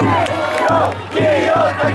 Yo, yo, yo,